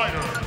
Fighter.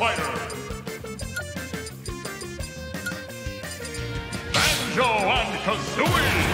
Fighter. Banjo and Kazooie.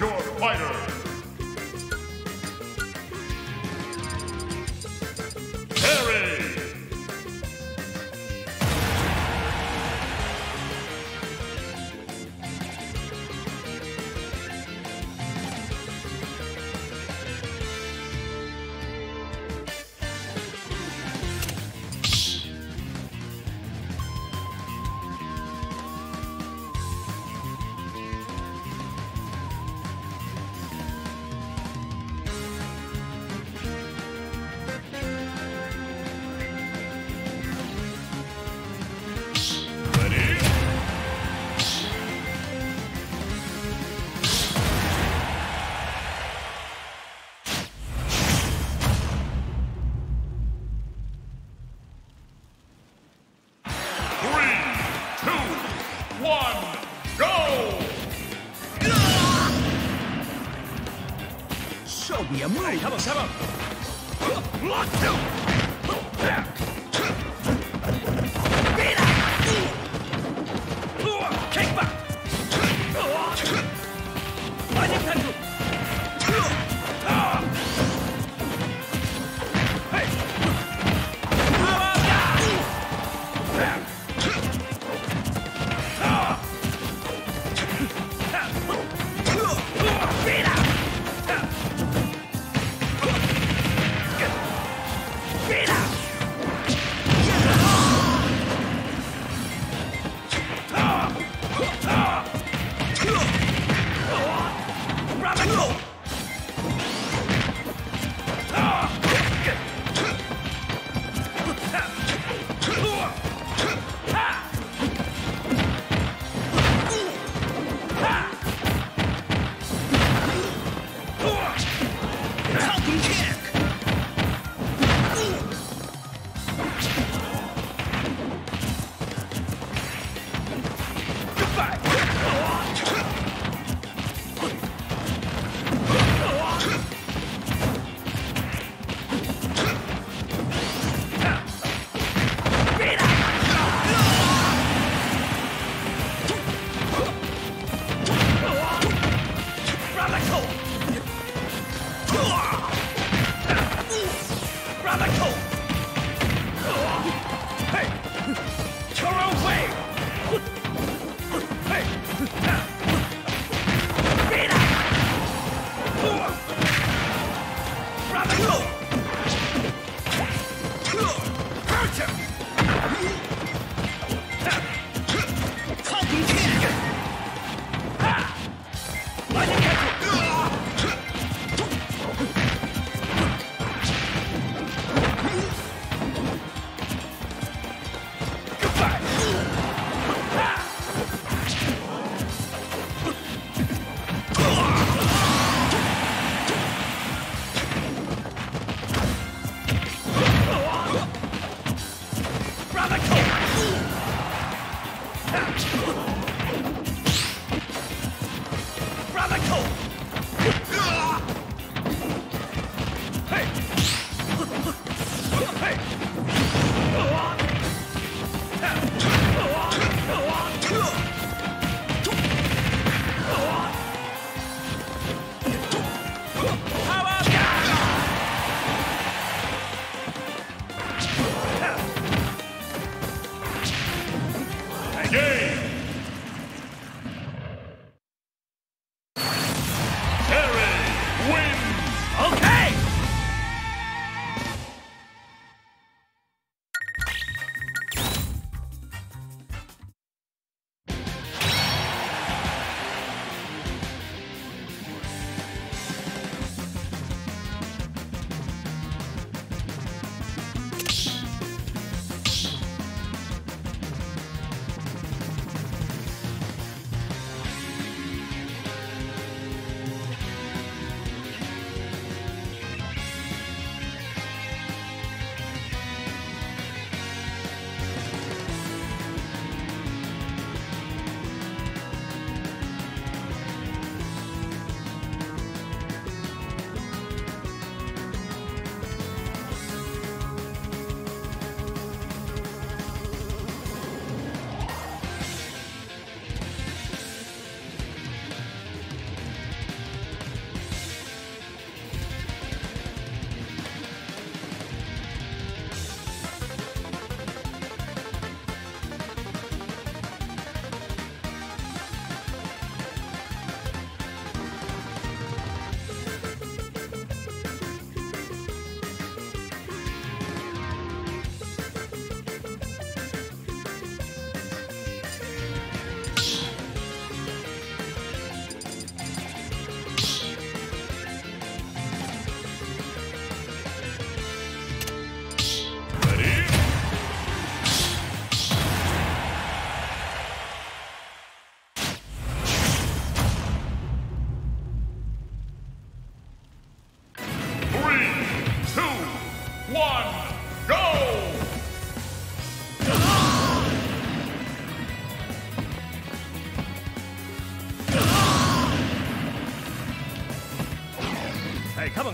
your fighter.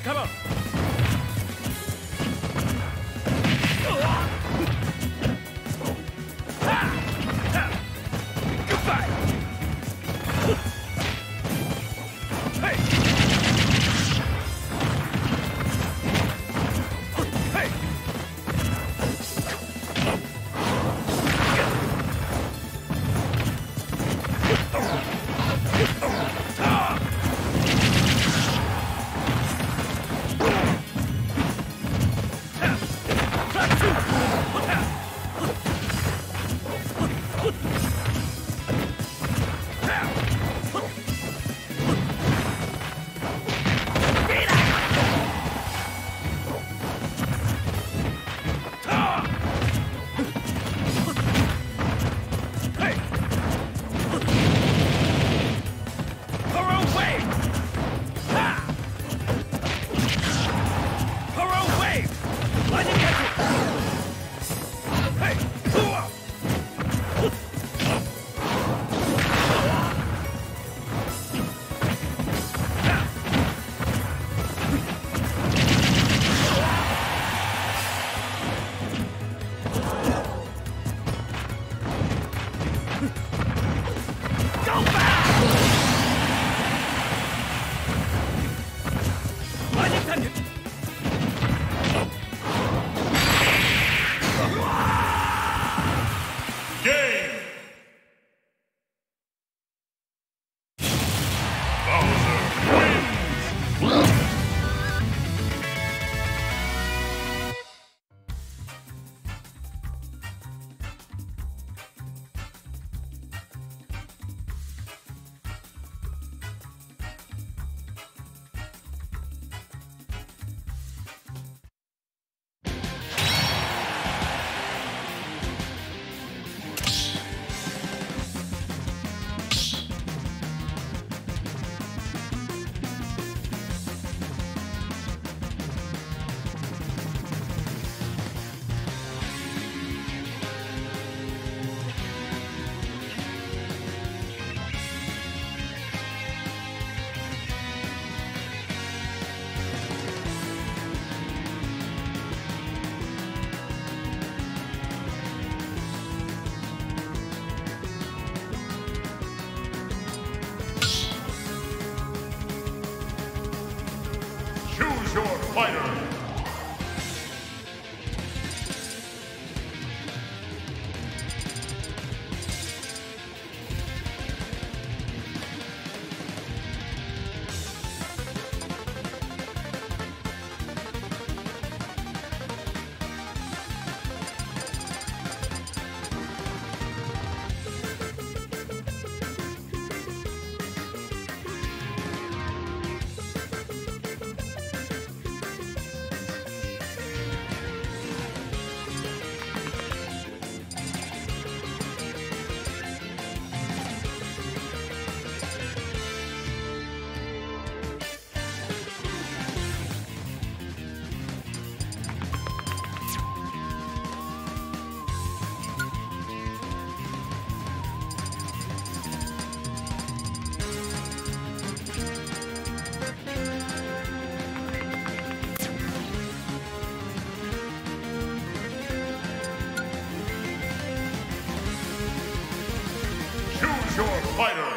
Come on. Fighter!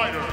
Fighter!